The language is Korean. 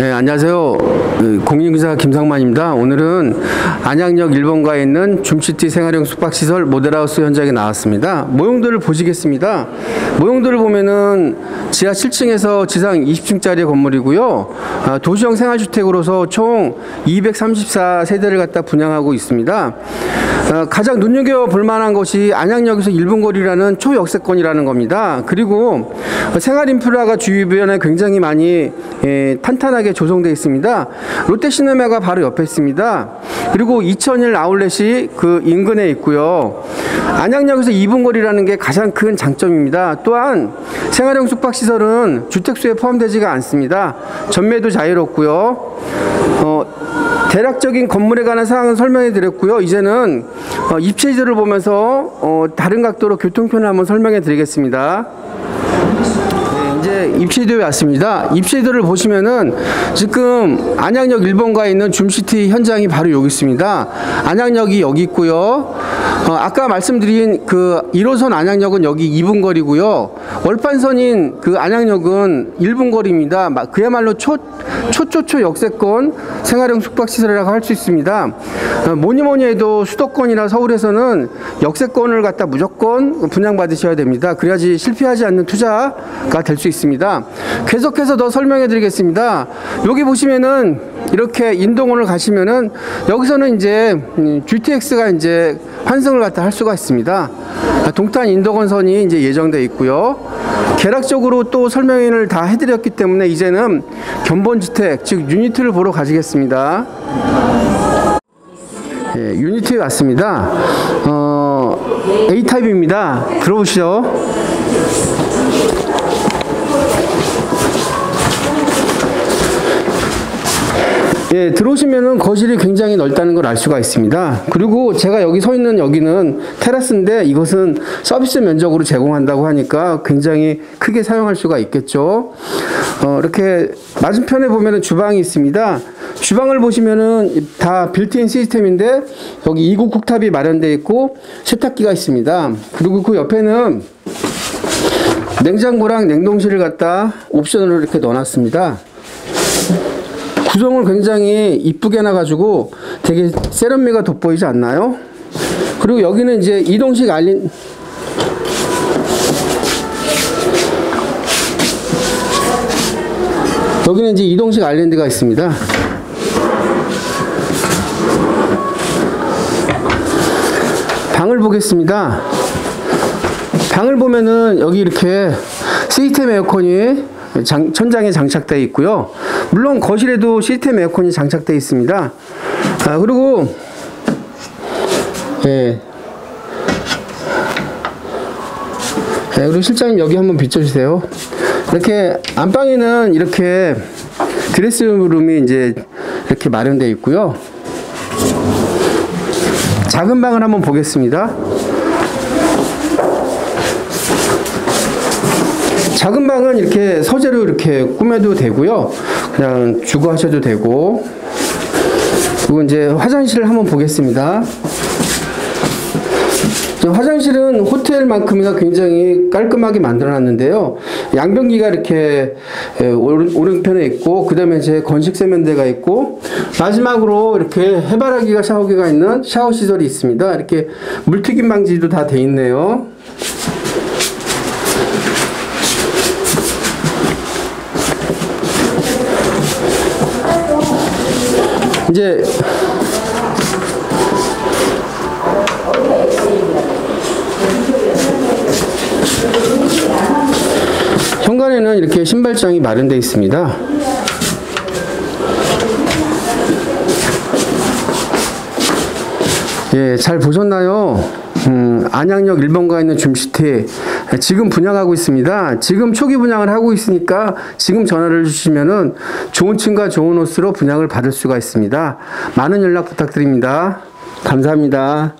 네, 안녕하세요. 그 공인기사 김상만입니다. 오늘은 안양역 1번가에 있는 줌시티 생활형 숙박시설 모델하우스 현장에 나왔습니다. 모형들을 보시겠습니다. 모형들을 보면은 지하 7층에서 지상 20층짜리 건물이고요. 아, 도시형 생활주택으로서 총 234세대를 갖다 분양하고 있습니다. 어, 가장 눈여겨볼 만한 것이 안양역에서 1분 거리라는 초역세권이라는 겁니다. 그리고 생활 인프라가 주변에 굉장히 많이 예, 탄탄하게 조성되어 있습니다. 롯데시네마가 바로 옆에 있습니다. 그리고 2001 아울렛이 그 인근에 있고요. 안양역에서 2분 거리라는 게 가장 큰 장점입니다. 또한 생활형 숙박시설은 주택수에 포함되지가 않습니다. 전매도 자유롭고요. 어, 대략적인 건물에 관한 사항은 설명해 드렸고요. 이제는 어, 입체지도를 보면서 어, 다른 각도로 교통편을 한번 설명해 드리겠습니다. 입시도에 왔습니다. 입시도를 보시면은 지금 안양역 1번가에 있는 줌시티 현장이 바로 여기 있습니다. 안양역이 여기 있고요. 어, 아까 말씀드린 그 1호선 안양역은 여기 2분 거리고요. 월판선인 그 안양역은 1분 거리입니다. 마- 그야말로 초, 초초초 역세권 생활형 숙박시설이라고 할 수 있습니다. 어, 뭐니 뭐니 해도 수도권이나 서울에서는 역세권을 갖다 무조건 분양받으셔야 됩니다. 그래야지 실패하지 않는 투자가 될 수 있습니다. 계속해서 더 설명해 드리겠습니다. 여기 보시면은 이렇게 인동원을 가시면은 여기서는 이제 음, GTX가 이제 환승을 갖다 할 수가 있습니다. 동탄 인덕원선이 이제 예정돼 있고요. 계략적으로 또 설명을 다 해드렸기 때문에 이제는 견본주택 즉 유니트를 보러 가시겠습니다. 예, 유니트에 왔습니다. 어, A 타입입니다. 들어보시죠. 예, 들어오시면은 거실이 굉장히 넓다는 걸 알 수가 있습니다. 그리고 제가 여기 서 있는 여기는 테라스인데 이것은 서비스 면적으로 제공한다고 하니까 굉장히 크게 사용할 수가 있겠죠. 어, 이렇게 맞은편에 보면은 주방이 있습니다. 주방을 보시면은 다 빌트인 시스템인데 여기 이구 쿡탑이 마련되어 있고 세탁기가 있습니다. 그리고 그 옆에는 냉장고랑 냉동실을 갖다 옵션으로 이렇게 넣어놨습니다. 구성을 굉장히 이쁘게 해놔가지고 되게 세련미가 돋보이지 않나요? 그리고 여기는 이제 이동식 알린 여기는 이제 이동식 아일랜드가 있습니다. 방을 보겠습니다. 방을 보면은 여기 이렇게 시스템 에어컨이 장- 천장에 장착되어 있고요. 물론 거실에도 시스템 에어컨이 장착되어 있습니다. 아, 그리고 예. 네, 그리고 실장님 여기 한번 비춰주세요. 이렇게 안방에는 이렇게 드레스룸이 이제 이렇게 마련되어 있고요. 작은 방을 한번 보겠습니다. 작은 방은 이렇게 서재로 이렇게 꾸며도 되고요. 그냥 주거 하셔도 되고. 그리고 이제 화장실을 한번 보겠습니다. 저 화장실은 호텔만큼이나 굉장히 깔끔하게 만들어놨는데요. 양변기가 이렇게 에, 오른, 오른 편에 있고, 그 다음에 이제 건식 세면대가 있고, 마지막으로 이렇게 해바라기가 샤워기가 있는 샤워 시설이 있습니다. 이렇게 물튀김 방지도 다 돼 있네요. 이제 현관에는 이렇게 신발장이 마련되어 있습니다. 예, 잘 보셨나요? 음, 안양역 1번가에 있는 줌시티 지금 분양하고 있습니다. 지금 초기 분양을 하고 있으니까 지금 전화를 주시면은 좋은 층과 좋은 옷으로 분양을 받을 수가 있습니다. 많은 연락 부탁드립니다. 감사합니다.